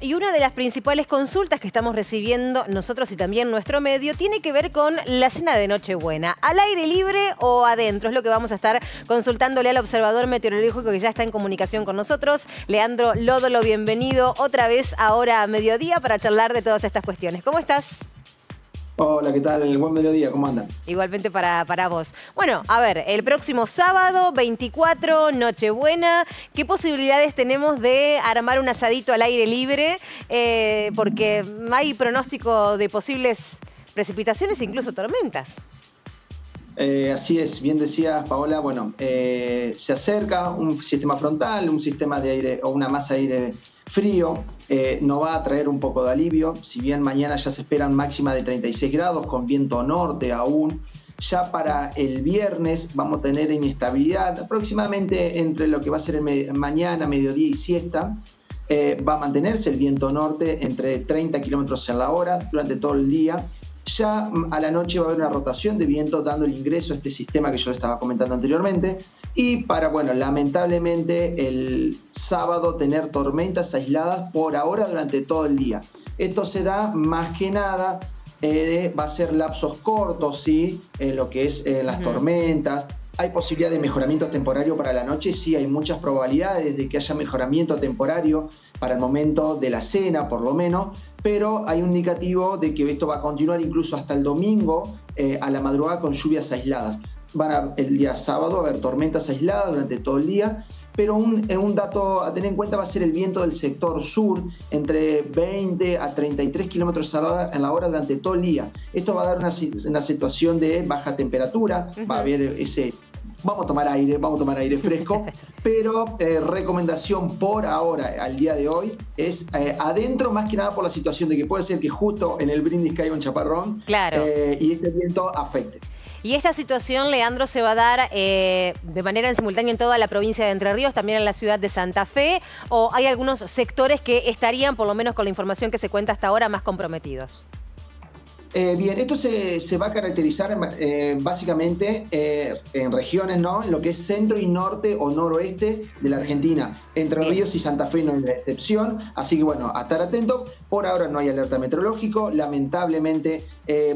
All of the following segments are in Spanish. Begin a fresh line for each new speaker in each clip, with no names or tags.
Y una de las principales consultas que estamos recibiendo nosotros y también nuestro medio tiene que ver con la cena de Nochebuena. ¿Al aire libre o adentro? Es lo que vamos a estar consultándole al observador meteorológico que ya está en comunicación con nosotros. Leandro Lódolo, bienvenido otra vez ahora a mediodía para charlar de todas estas cuestiones. ¿Cómo estás?
Hola, ¿qué tal? Buen mediodía, ¿cómo andan?
Igualmente para, para vos. Bueno, a ver, el próximo sábado, 24, Nochebuena, ¿qué posibilidades tenemos de armar un asadito al aire libre? Eh, porque hay pronóstico de posibles precipitaciones incluso tormentas.
Eh, así es, bien decías Paola, bueno, eh, se acerca un sistema frontal, un sistema de aire o una masa de aire frío, eh, nos va a traer un poco de alivio, si bien mañana ya se esperan máxima de 36 grados con viento norte aún, ya para el viernes vamos a tener inestabilidad aproximadamente entre lo que va a ser mañana, mediodía y siesta. va a mantenerse el viento norte entre 30 kilómetros en la hora durante todo el día ya a la noche va a haber una rotación de viento dando el ingreso a este sistema que yo le estaba comentando anteriormente. Y para, bueno, lamentablemente el sábado tener tormentas aisladas por ahora durante todo el día. Esto se da más que nada, eh, va a ser lapsos cortos, ¿sí? En lo que es eh, las tormentas. ¿Hay posibilidad de mejoramiento temporario para la noche? Sí, hay muchas probabilidades de que haya mejoramiento temporario para el momento de la cena, por lo menos, pero hay un indicativo de que esto va a continuar incluso hasta el domingo eh, a la madrugada con lluvias aisladas. Van a, el día sábado a haber tormentas aisladas durante todo el día, pero un, eh, un, dato a tener en cuenta va a ser el viento del sector sur, entre 20 a 33 kilómetros en la hora durante todo el día. Esto va a dar una, una situación de baja temperatura, va a haber ese vamos a tomar aire, vamos a tomar aire fresco, pero eh, recomendación por ahora, al día de hoy, es eh, adentro más que nada por la situación de que puede ser que justo en el brindis caiga un chaparrón
claro.
Eh, y este viento afecte.
Y esta situación, Leandro, se va a dar de manera en simultáneo en toda la provincia de Entre Ríos, también en la ciudad de Santa Fe, o hay algunos sectores que estarían, por lo menos con la información que se cuenta hasta ahora, más comprometidos.
Eh, bien, esto se, va a caracterizar eh, básicamente eh, en regiones, ¿no? En lo que es centro y norte o noroeste de la Argentina. Entre Ríos y Santa Fe no es la excepción. Así que bueno, a estar atentos. Por ahora no hay alerta meteorológico. Lamentablemente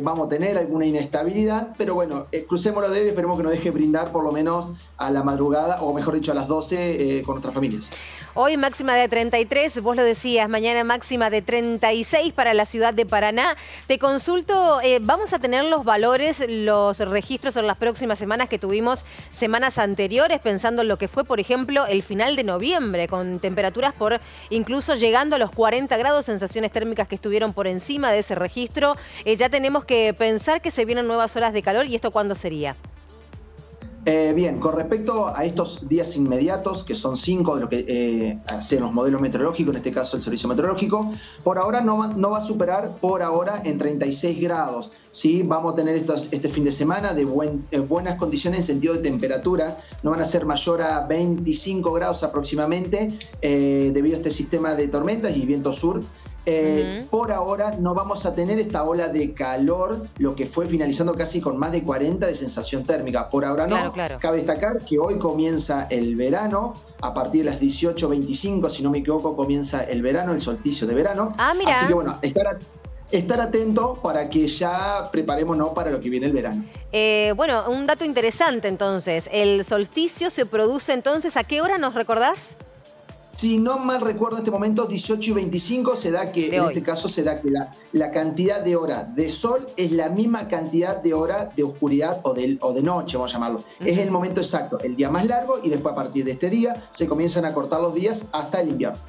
vamos a tener alguna inestabilidad. Pero bueno, crucemos los dedos y esperemos que nos deje brindar por lo menos a la madrugada, o mejor dicho, a las 12 con nuestras familias.
Hoy máxima de 33, vos lo decías, mañana máxima de 36 para la ciudad de Paraná. Te consulto, eh, ¿vamos a tener los valores, los registros en las próximas semanas que tuvimos semanas anteriores, pensando en lo que fue, por ejemplo, el final de noviembre, con temperaturas por incluso llegando a los 40 grados, sensaciones térmicas que estuvieron por encima de ese registro? Eh, ya que pensar que se vienen nuevas horas de calor y esto cuándo sería.
Eh, bien, con respecto a estos días inmediatos, que son cinco de lo que eh, hacen los modelos meteorológicos, en este caso el servicio meteorológico, por ahora no va, a superar por ahora en 36 grados. ¿sí? Vamos a tener este fin de semana de eh, buenas condiciones en sentido de temperatura, no van a ser mayor a 25 grados aproximadamente debido a este sistema de tormentas y viento sur eh, por ahora no vamos a tener esta ola de calor, lo que fue finalizando casi con más de 40 de sensación térmica. Por ahora no. Cabe destacar que hoy comienza el verano, a partir de las 18.25, si no me equivoco, comienza el verano, el solsticio de verano.
Ah, mira.
Así que bueno, estar, atento para que ya preparémonos para lo que viene el verano.
Eh, bueno, un dato interesante entonces. El solsticio se produce entonces, ¿a qué hora nos recordás?
Si no mal recuerdo en este momento, 18 y 25 se da que, en este caso, se da que la, cantidad de horas de sol es la misma cantidad de hora de oscuridad o de, o de noche, vamos a llamarlo. Es el momento exacto, el día más largo y después a partir de este día se comienzan a cortar los días hasta el invierno.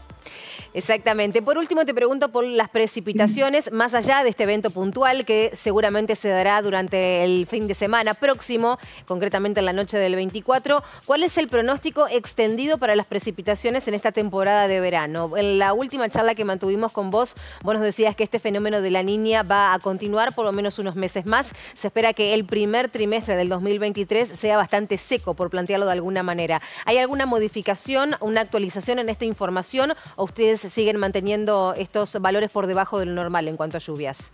Exactamente. Por último, te pregunto por las precipitaciones, más allá de este evento puntual que seguramente se dará durante el fin de semana próximo, concretamente en la noche del 24. ¿Cuál es el pronóstico extendido para las precipitaciones en esta temporada de verano? En la última charla que mantuvimos con vos, vos nos decías que este fenómeno de la niña va a continuar por lo menos unos meses más. Se espera que el primer trimestre del 2023 sea bastante seco, por plantearlo de alguna manera. ¿Hay alguna modificación, una actualización en esta información o ustedes siguen manteniendo estos valores por debajo de lo normal en cuanto a lluvias?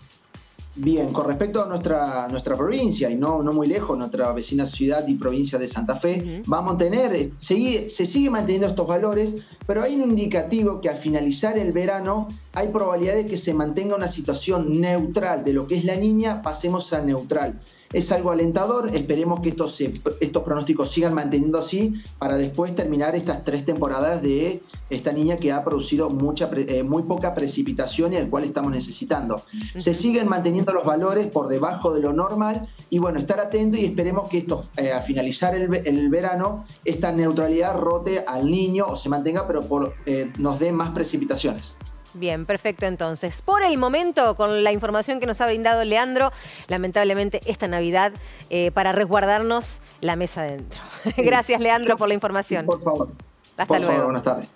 Bien, con respecto a nuestra, nuestra provincia y no, no muy lejos, nuestra vecina ciudad y provincia de Santa Fe, va a mantener, se, se sigue manteniendo estos valores, pero hay un indicativo que al finalizar el verano hay probabilidad de que se mantenga una situación neutral. De lo que es la niña, pasemos a neutral es algo alentador. Esperemos que estos, estos pronósticos sigan manteniendo así para después terminar estas tres temporadas de esta niña que ha producido mucha, eh, muy poca precipitación y al cual estamos necesitando. Se siguen manteniendo los valores por debajo de lo normal y bueno, estar atento y esperemos que esto, eh, a finalizar el, verano, esta neutralidad rote al niño o se mantenga, pero por, eh, nos dé más precipitaciones.
Bien, perfecto entonces. Por el momento, con la información que nos ha brindado Leandro, lamentablemente esta Navidad, eh, para resguardarnos la mesa adentro. Gracias, Leandro, por la información.
Por favor.
Hasta luego.
buenas tardes.